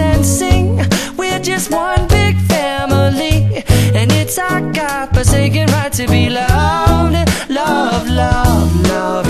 and sing. We're just one big family, and it's our God forsaken right to be loved, love, love, love,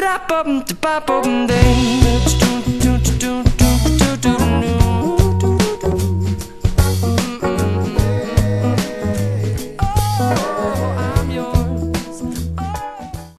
Rap-up-da-bap-up-ding.